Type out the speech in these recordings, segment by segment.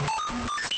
よし。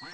Wow.